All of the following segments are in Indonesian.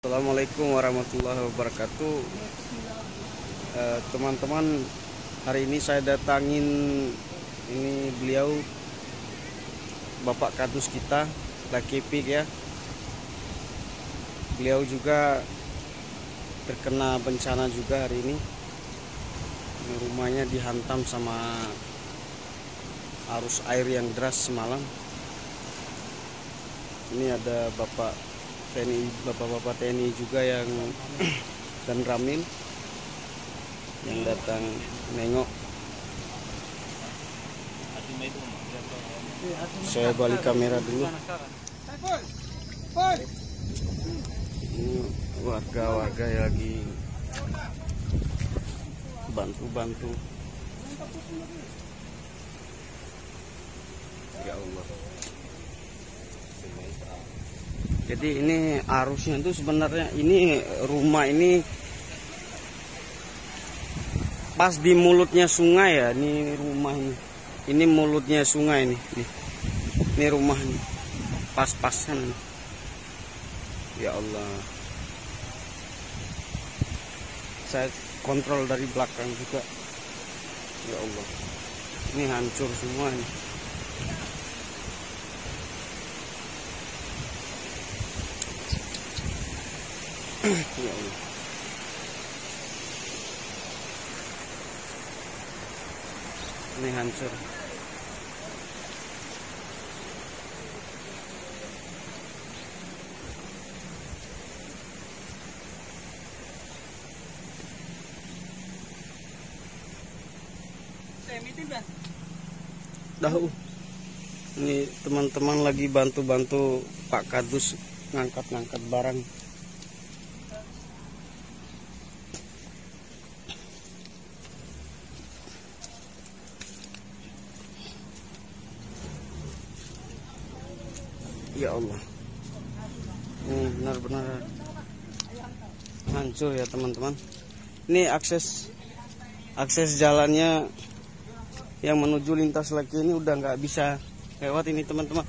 Assalamualaikum warahmatullahi wabarakatuh. Eh, Teman-teman hari ini saya datangin ini beliau Bapak Kadus kita Laki Pik ya. Beliau juga terkena bencana juga hari Ini Rumahnya dihantam sama arus air yang deras semalam. Ini ada Bapak TNI bapak-bapak TNI juga yang dan Ramil yang datang nengok. Saya balik kamera dulu. Warga-warga yang lagi bantu-bantu. Ya Allah jadi ini arusnya itu sebenarnya ini rumah ini pas di mulutnya sungai ya ini rumah ini. Ini mulutnya sungai ini nih. ini rumah ini. Pas-pasan ya Allah. Saya kontrol dari belakang juga. Ya Allah. Ini hancur semua ini ya Allah ini hancur Dahu. Ini teman-teman lagi bantu-bantu Pak Kadus ngangkat-ngangkat barang. Ya Allah. Ini benar-benar hancur ya teman-teman. Ini akses akses jalannya yang menuju lintas lagi ini udah nggak bisa lewat ini teman-teman.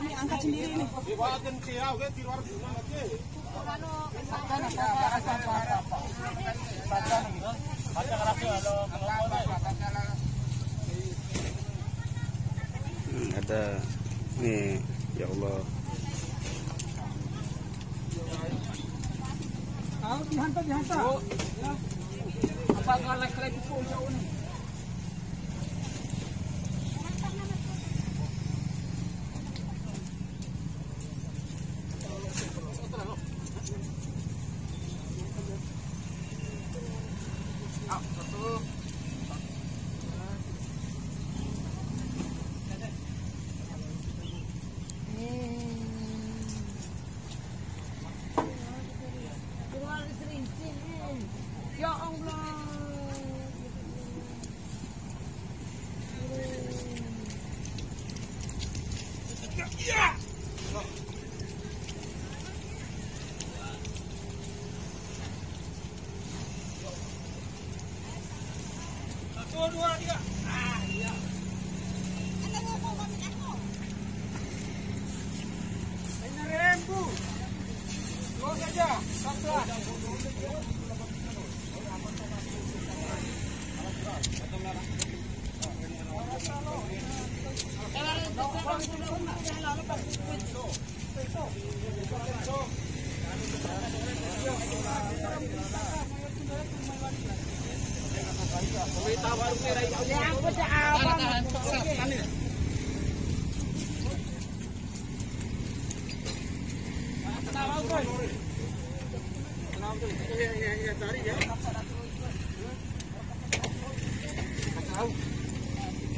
Ini angkat sendiri ini. Hmm, ada nih ya Allah. Ah, dihantar, dihantar. Ya. Apa kalau kalau itu jauh nih?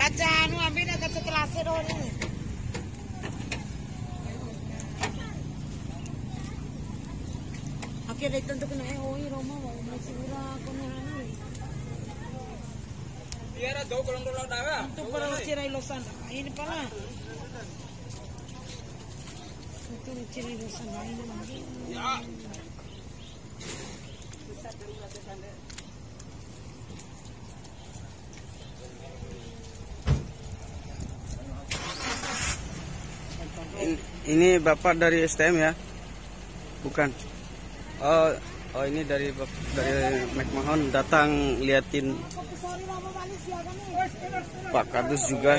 Kaca anu ambil dah kaca kelas doang ini. Oke, dito tentu kena eh oi Roma mau sigura kena anu. Biar do kalau dulu dawa. Untuk para cirai losan. Ini pala. Itu cirai losan. Ya. Ini, Bapak dari STM ya? Bukan. Oh, oh ini dari dari McMahon datang liatin. Pak Kardus juga.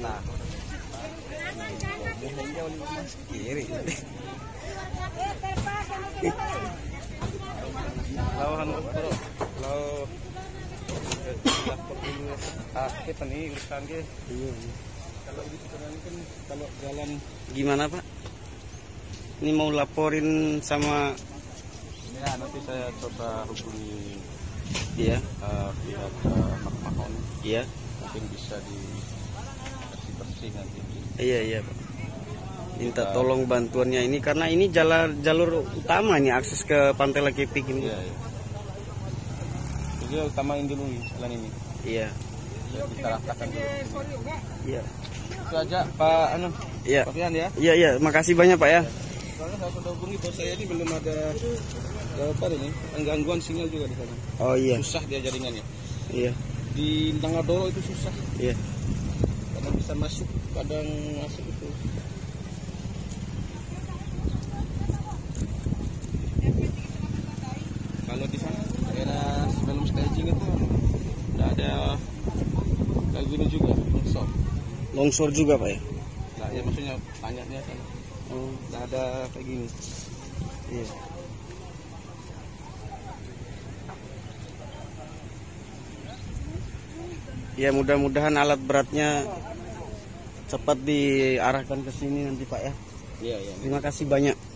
Nah. Kiri. Lawan bro. Kita nih urusan ke. Iya. Kalau di sekarang kan kalau jalan gimana Pak? Ini mau laporin sama Ya, nanti saya coba hubungi dia. uh, pihak uh, Makmahon. Iya. Mungkin bisa di bersih-bersih nanti. Iya iya Pak. Minta tolong bantuannya ini karena ini jalur jalur utama ini akses ke Pantai Lekipik ini. Iya, iya. Jadi utamain dulu nih jalan ini. Iya. Ya, kita ratakan dulu. Iya. Itu aja Pak Anu. Iya. Pak Fian ya. Iya iya, makasih banyak Pak ya. Soalnya saya sudah hubungi bos saya ini belum ada ya, apa ini gangguan sinyal juga di sana. Oh iya. Susah dia jaringannya. Iya. Di tengah Doro itu susah. Iya. Kadang bisa masuk, kadang masuk itu. Kalau di sana daerah sebelum staging itu udah ada kayak gini juga longsor. Longsor juga Pak ya. Nah, ya maksudnya banyaknya kan. Oh, ada kayak gini. iya. Ya mudah-mudahan alat beratnya cepat diarahkan ke sini nanti Pak ya. Iya, iya. Terima kasih banyak.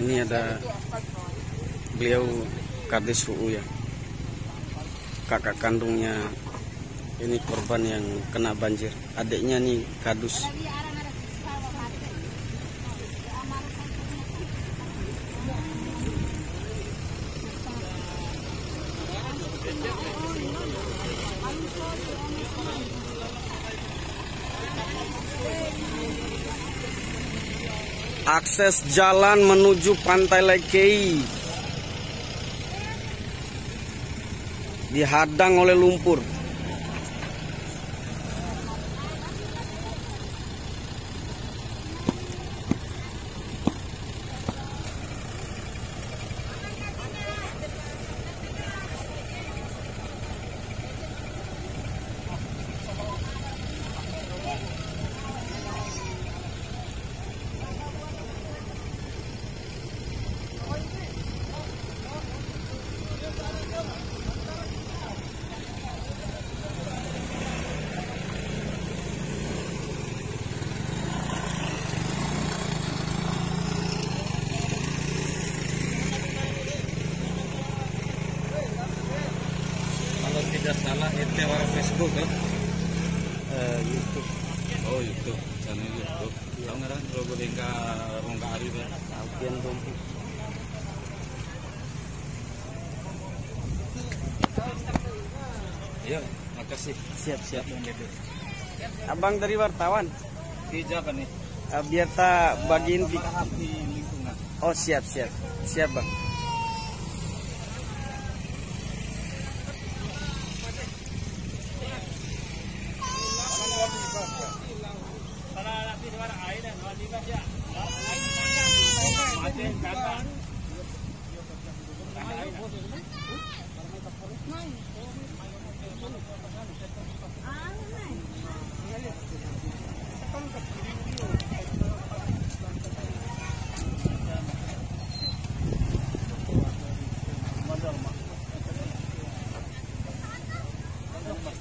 Ini ada beliau Kardis UU ya. Kakak kandungnya ini korban yang kena banjir. Adiknya nih Kadus. Akses jalan menuju Pantai Lekei dihadang oleh lumpur. Itu orang Facebook ya. Eh, YouTube. Oh YouTube, channel YouTube. Tahu nggak kan logo Dengka Rongga Ari itu? Alfian Dompu. Iya, makasih. Siap, siap. Abang dari wartawan. Hijab nih. Eh, biar tak bagiin. Oh, siap, siap. Siap, Bang.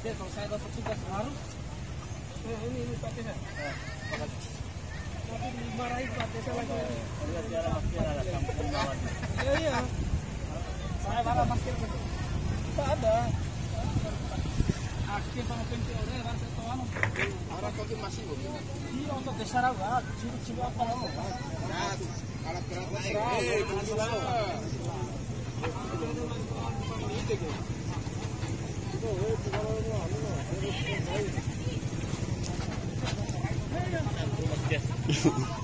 Kalau saya dapat tugas baru, eh, ini ini Pak Tesa. Tapi dimarahin Pak Tesa lagi. Iya iya. Saya marah masker gitu. Tidak ada. Akhir pensi orang kan anu. Orang kau masih begini. Iya untuk desa raga, cilik-cilik apa lo? Nah, kalau berat naik, eh, tunggu dulu. Oh,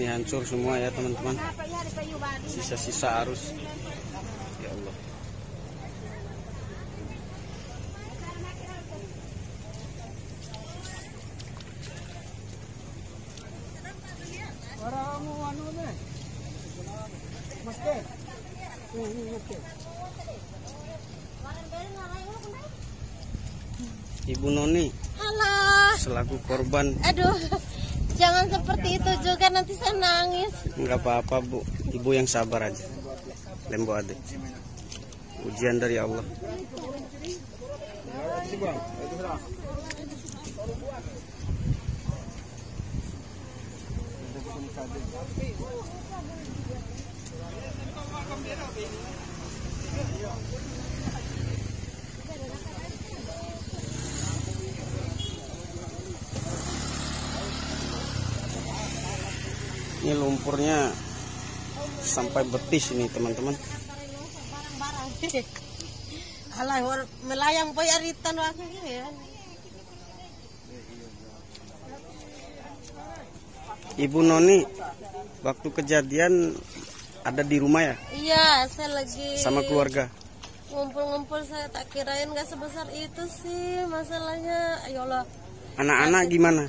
Ini hancur semua ya, teman-teman. Sisa-sisa arus. Ya Allah. Ibu Noni Halo, selaku korban aduh, jangan seperti itu juga nanti saya nangis. nggak apa-apa Bu. Ibu yang sabar aja. Lembo ade. Ujian dari Allah. Ini lumpurnya sampai betis ini teman-teman. Alah, melayang aritan waktu ya. Ibu Noni, waktu kejadian ada di rumah ya Iya, saya lagi sama keluarga. ngumpul-ngumpul saya tak kirain nggak sebesar itu sih masalahnya. Ayo Allah. Anak-anak gimana?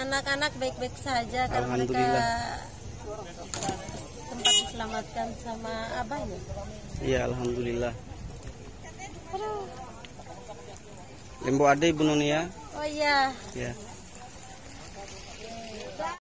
Anak-anak baik-baik saja karena mereka sempat diselamatkan sama abahnya. Iya, alhamdulillah. Aduh. Lembo ade Ibu Noni ya. Oh iya, Ya.